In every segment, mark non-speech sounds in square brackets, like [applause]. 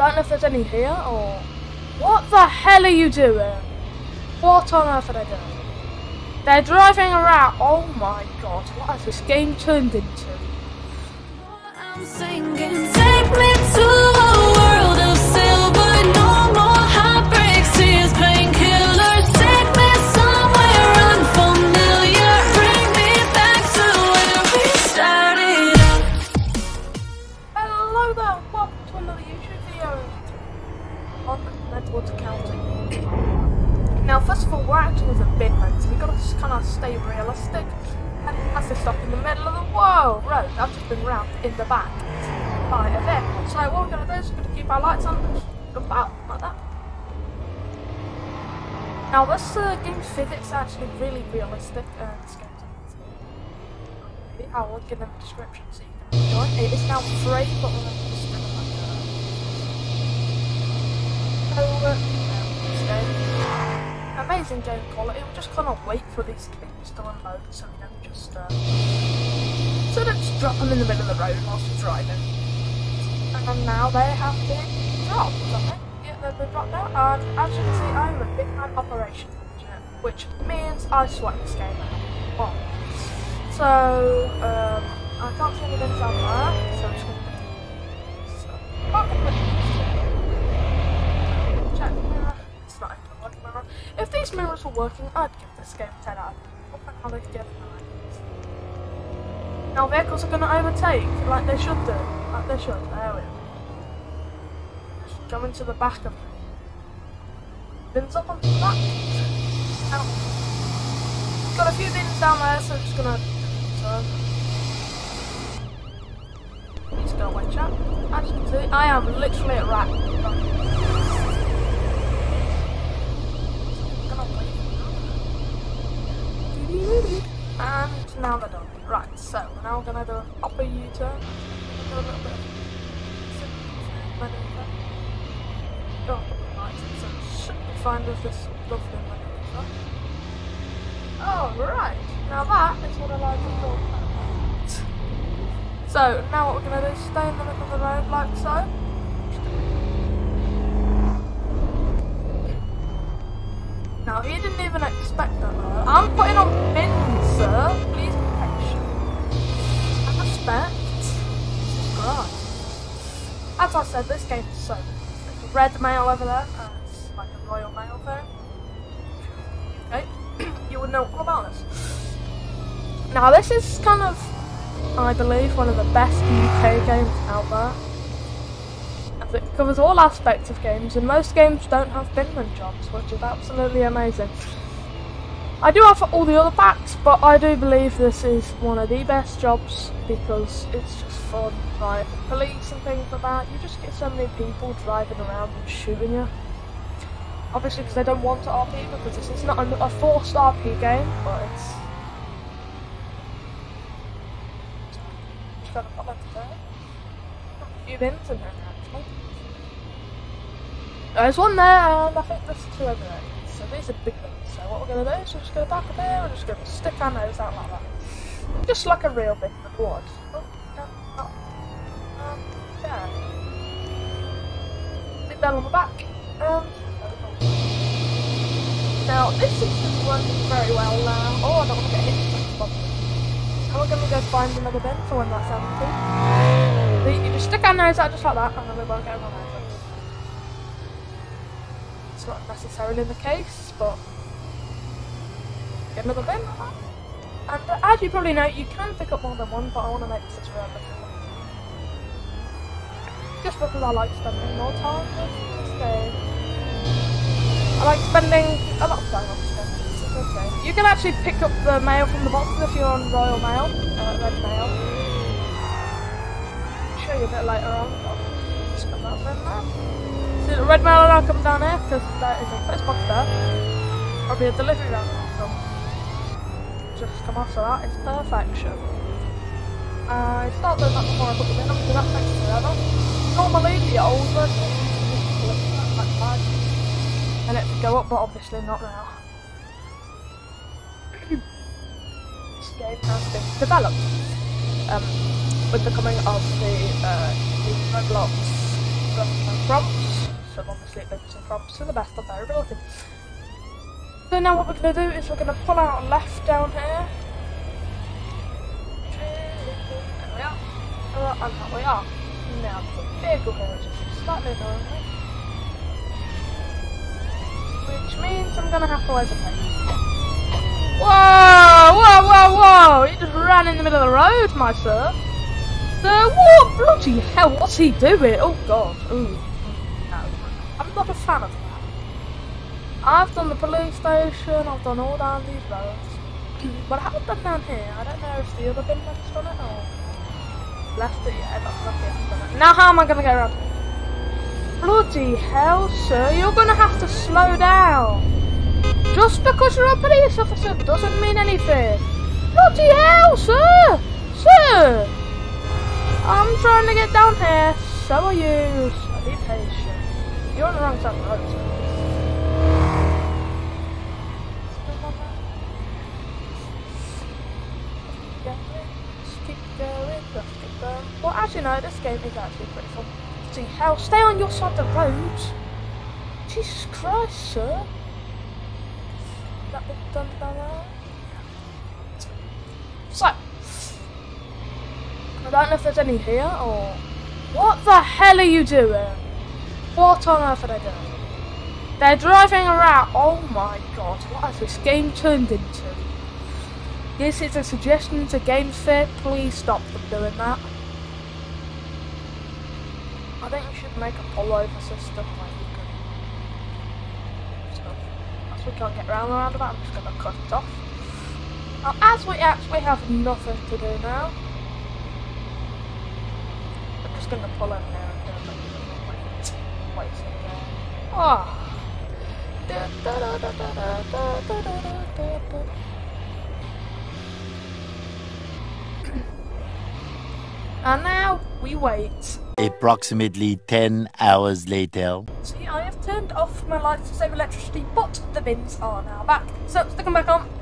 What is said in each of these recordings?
don't know if there's any here or... What the hell are you doing? What on earth are they doing? They're driving around. Oh my god, what has this game turned into? Redwood County. [clears throat] Now, first of all, we're acting as a binman, so we've got to kind of stay realistic and has to stop in the middle of the whoa road. I've just been round in the back by a vehicle. So what we're to do is we're to keep our lights on and jump out like that. Now, this uh, game's physics actually really realistic. Uh, this game's amazing. I'll link in the description so you can join. It is now free, but we're going to spend it like that. Uh, this game. Amazing game quality. We're just gonna wait for these things to unload so we don't just uh, so don't just drop them in the middle of the road whilst we're driving. And now they have been dropped, I think. Yeah, they've been dropped out. And as you can see, I'm a big man operation manager, which means I sweat this game out. So um, I can't see any so I'm just gonna. So, oh, check the mirror. It's not even a working mirror. If these mirrors were working, I'd give this game 10 out of 10. What the hell they give 9? Now vehicles are going to overtake, like they should do. Like they should. There we go. Just go into the back of me. Bins up onto the back. Now, got a few bins down there, so I'm just going to turn. Just going to watch. As you can see, I am literally at rack. And now they're done. Right, so we're now gonna do an upper U-turn. Do a little bit of maneuver. Go up the oh, right, so should be fine with this lovely maneuver. Oh, right. Now that is what I like to about. So, now what we're gonna do is stay in the middle of the road like so. Now he didn't even expect that. Though. I'm putting on bins, Said, this game is so. A red mail over there. It's like a royal mail thing. Okay, [clears throat] you would know all about this. Now this is kind of, I believe, one of the best UK games out there. As it covers all aspects of games, and most games don't have binman jobs, which is absolutely amazing. I do have all the other packs, but I do believe this is one of the best jobs because it's just fun. Like police and things like that, you just get so many people driving around and shooting you. Obviously, because they don't want to RP because this is not a, a forced RP game, but it's. A few in there. There's one there, and I think there's two over there. So these are big bins. So what we're gonna do is we're just gonna back up here. We're just gonna stick our nose out like that, just like a real bin would. Oh, yeah, um. Stick down on the back. Um, now this system's working very well now. Oh, I don't want to get hit one. And we're gonna go find another bin for when that's empty. You just stick our nose out just like that, and then we won't get over. It's not necessarily in the case, but get another bin. And uh, as you probably know, you can pick up more than one, but I want to make this realistic. Just because I like spending more time with this game. I like spending a lot of time on this game. Okay. You can actually pick up the mail from the boxes if you're on Royal Mail, uh, Red Mail. I'll show you a bit later on. Just put that there. See the red mail will come down here because there is a first box there. Probably a delivery round just come off so that is perfection. I start doing that before I put them in because that takes forever. Normally the old version and it go up but obviously not now. [clears throat] this game has been developed um, with the coming of the uh, new Roblox prompts. So obviously it lives in prompts to the best of their ability. So now what we're going to do is we're going to pull out left down here. There we are. Uh, and that we are. Now the vehicle here is just slightly annoying. Which means I'm going to have to overtake. Whoa! Whoa, whoa, whoa! He just ran in the middle of the road, my sir. Sir, what bloody hell? What's he doing? Oh god. Ooh. No. I'm not a fan of. I've done the police station, I've done all down these roads. but I haven't done down here. I don't know if the other bin man's done it or left it. Yeah, that's not it. Now how am I gonna get around? Bloody hell, sir, you're gonna have to slow down. Just because you're a police officer doesn't mean anything. Bloody hell, sir! Sir! I'm trying to get down here. So are you. So be patient. You're on the wrong side of the road, sir. As you know, this game is actually pretty fun. See how? Stay on your side of the road. Jesus Christ, sir. That bit done. So, I don't know if there's any here or. What the hell are you doing? What on earth are they doing? They're driving around. Oh my god, what has this game turned into? This is a suggestion to Game Fit. Please stop them doing that. I think you should make a pullover system where you can. Stuff. As we can't get around the roundabout, I'm just going to cut it off. Now, as we actually have nothing to do now, I'm just going to pull in there and do wait. A minute. Oh. And now we wait. Approximately 10 hours later. See, I have turned off my lights to save electricity, but the bins are now back. So, stick them back on. [clears throat]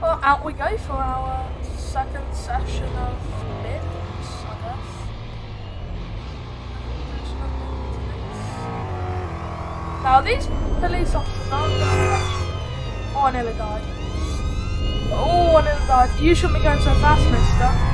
Well, out we go for our second session of bins, I guess. Now, these police officers to. Oh, I nearly died. Oh, I nearly died. You shouldn't be going so fast, mister.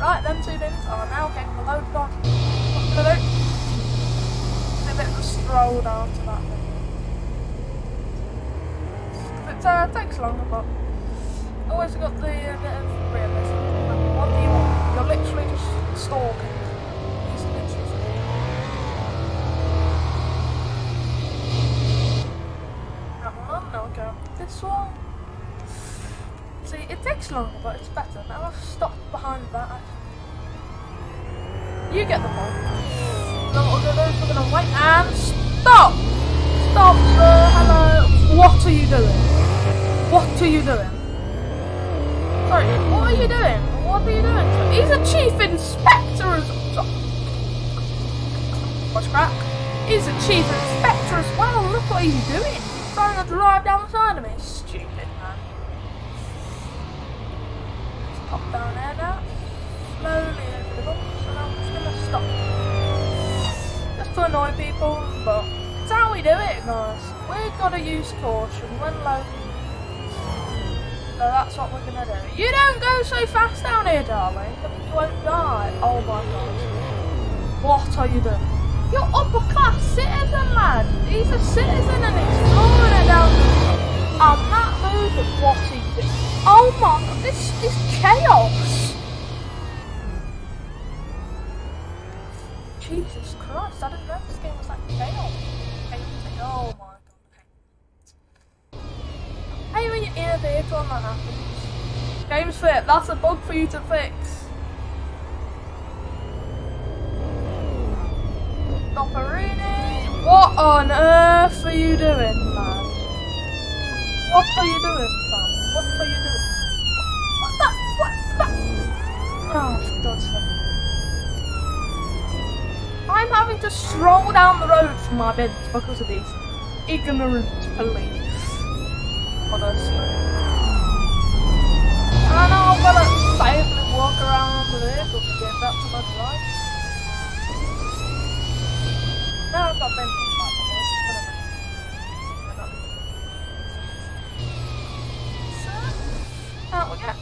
Right, them two bins are now getting loaded on. What I'm gonna do? A bit of a stroll down to that bin. It uh, takes longer, but always got the uh, bit of realism. What do you want? You're literally just stalking. This one. See, it takes longer, but it's better. Now I've stopped that. You get the point. Then what we're gonna do is wait and stop! Stop, sir, hello. What are you doing? What are you doing? Sorry, what are you doing? What are you doing? He's a chief inspector as What's crack? He's a chief inspector as well. Look what he's doing. Trying to drive down the side of me. slowly over the and I'm just going to stop. Just to annoy people, but it's how we do it, guys. We've got to use caution when loading. So that's what we're going to do. You don't go so fast down here, darling. You won't die. Oh my god. What are you doing? You're upper class citizen, lad. He's a citizen and he's Florida down. I'm not moving. What are you doing? Oh my god, this is chaos. Jesus Christ, I didn't know this game was like. Chaotic. Oh my god. Hey, when you're in a vehicle and that happens. Game's fit, that's a bug for you to fix. Stopperini! What on earth are you doing, man? What are you doing, Sam? What are you doing? What the? What the? Oh, for God's sake. I'm having to stroll down the road from my bed because of these ignorant police. Honestly. I know I've got to safely walk around the vehicle to get back to my drive. No, I've got mental out we go.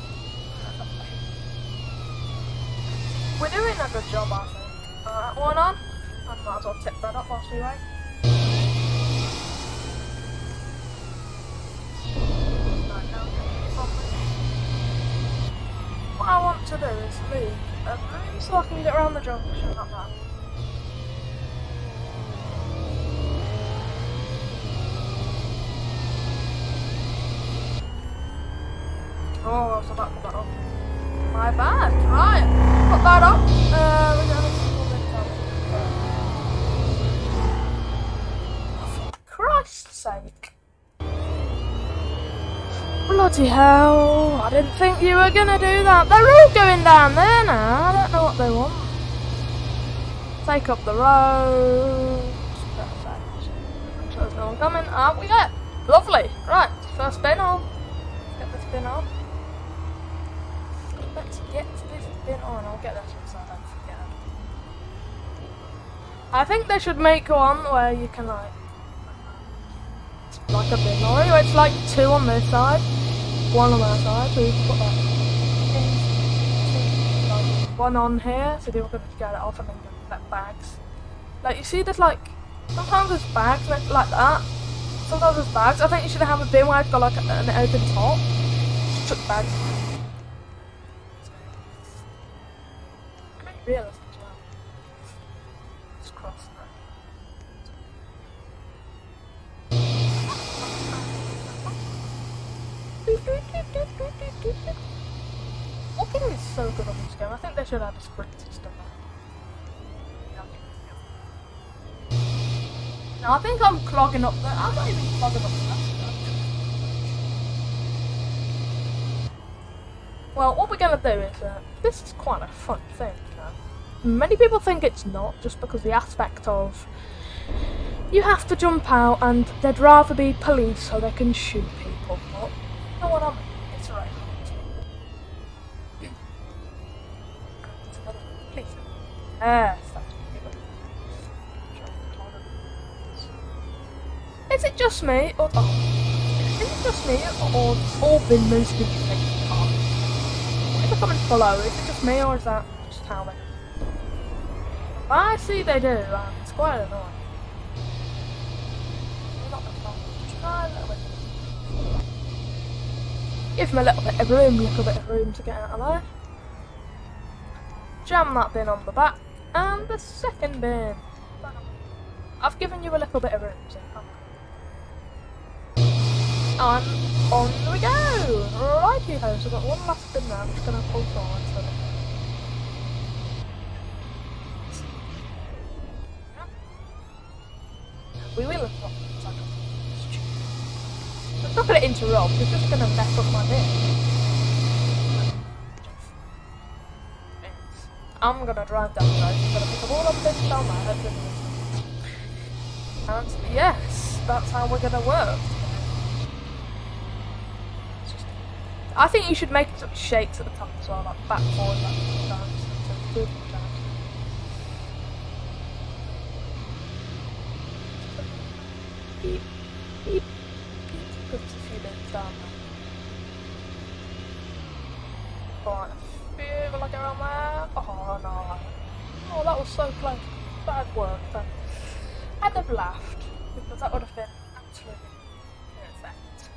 We're doing a good job, I think. Alright, one on. Might as well tip that up whilst we wait. What I want to do is leave a room so I can get around the junction, not that. Oh, I about to put that. My bad. Right. Put that up. Uh, sake. Bloody hell. I didn't think you were gonna do that. They're all going down there now. I don't know what they want. Take up the road. Perfect. There's no one coming. Out we go. Lovely. Right. First bin on. Get this bin on. Let's get this bin on. I'll get that so I don't forget. I think they should make one where you can like like a bin lorry it's like two on this side, one on that side, can put that one on here so people can get it off and then get bags. Like you see there's like sometimes there's bags like, like that. Sometimes there's bags. I think you should have a bin where it's got like an open top. Just bags. Realistic Walking is so good on this game. I think they should add a sprint system. No, I think I'm clogging up the. I'm not even clogging up. Well, what we're gonna do is, uh, this is quite a fun thing. Many people think it's not, just because the aspect of you have to jump out and they'd rather be police so they can shoot people. But you know what I mean? It's alright. Please. Is it just me, or oh, is it just me, or all been most people think they can't? They comment below, is it just me, or is that just how they? I see they do, and it's quite annoying. A. Give them a little bit of room, little bit of room to get out of there. Jam that bin on the back, and the second bin. I've given you a little bit of room, so you can't and on we go! Righty ho, so I've got one last bin now, I'm just gonna pull forward so we will have I'm not gonna interrupt, it's just gonna mess up my bit. I'm gonna drive down the road, I'm gonna pick up all of this down there. And yes, that's how we're gonna work. I think you should make some shakes at the top as well, like back forward, times. So two times. Beep. Oh, that was so close. Bad work then. I'd have laughed because that would have been absolutely perfect.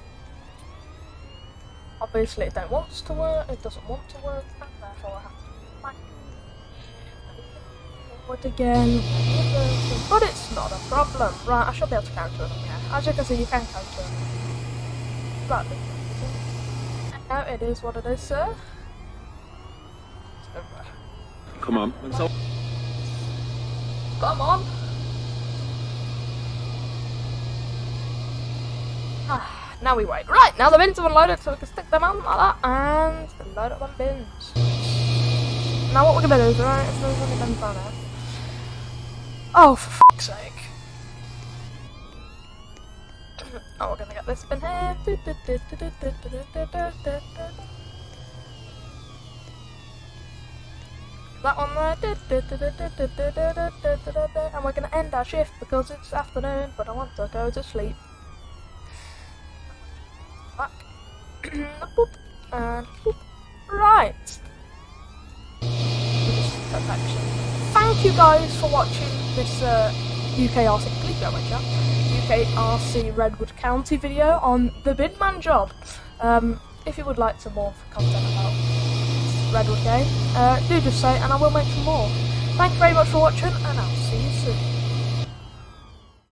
Obviously, it don't want to work. It doesn't want to work, and therefore I have to back forward again. But it's not a problem. Right, I should be able to counter it. Yeah. As you can see, you can counter it. Slightly. Now it is what it is, sir. Uh, Come on. Come on. Ah, now we wait. Right, now the bins are unloaded so we can stick them on like that and load up them bins. Now what we're gonna do is, right, if there's any bins down. Oh, for fuck's sake. Oh, we're gonna get this bin here. That one there. And we're gonna end our shift because it's afternoon, but I want to go to sleep. Back. And boop. Right. Perfection. Thank you guys for watching this uh, UKRC, please go chat, UKRC Redwood County video on the binman job. Um, if you would like some more content Redwood game, uh, do just say and I will make some more. Thank you very much for watching and out.